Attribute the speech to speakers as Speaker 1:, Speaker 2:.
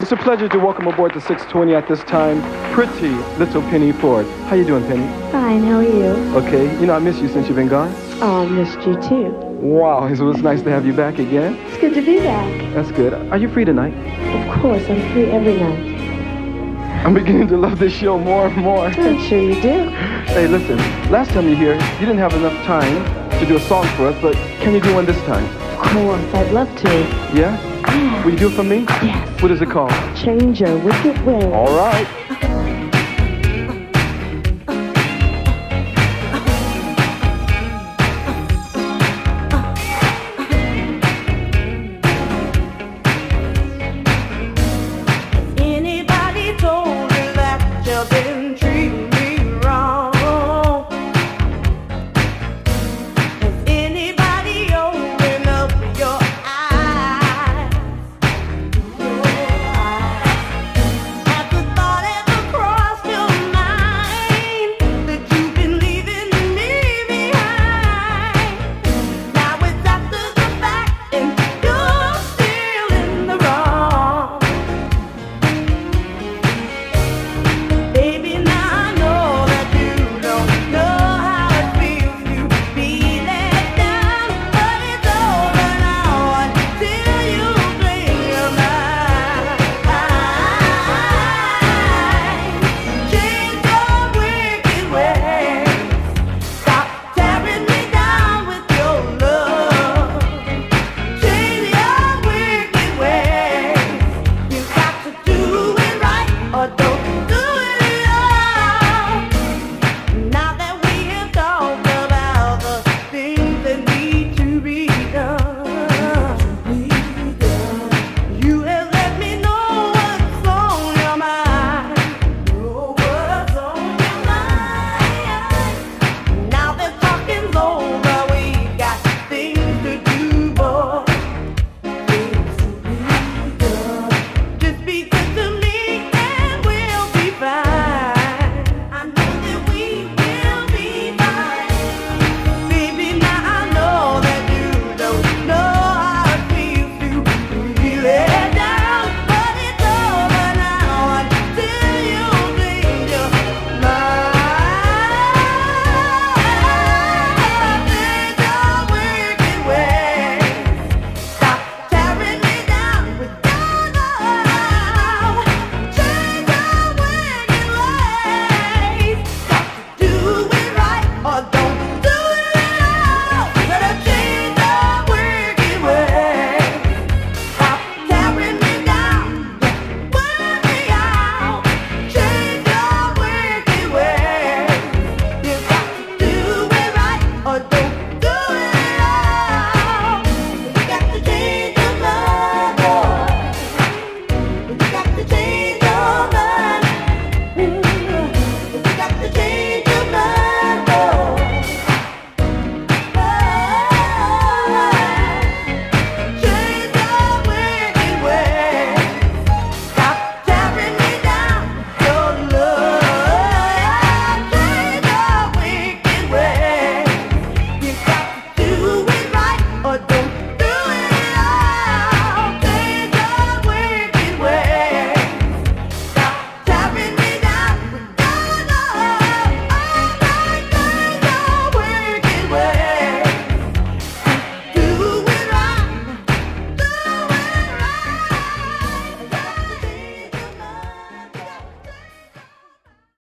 Speaker 1: It's a pleasure to welcome aboard the 620 at this time, pretty little Pennye Ford. How you doing, Pennye?
Speaker 2: Fine, how are you?
Speaker 1: Okay, you know I miss you since you've been gone.
Speaker 2: Oh, I missed you too.
Speaker 1: Wow, so it's nice to have you back again.
Speaker 2: It's good to be back.
Speaker 1: That's good. Are you free tonight?
Speaker 2: Of course, I'm free every night.
Speaker 1: I'm beginning to love this show more and more.
Speaker 2: I'm sure you do.
Speaker 1: Hey, listen, last time you here, you didn't have enough time to do a song for us, but can you do one this time?
Speaker 2: Of course, I'd love to.
Speaker 1: Yeah? Will you do it for me?
Speaker 2: Yes.
Speaker 1: What is it called?
Speaker 2: Change your wicked ways.
Speaker 1: All right.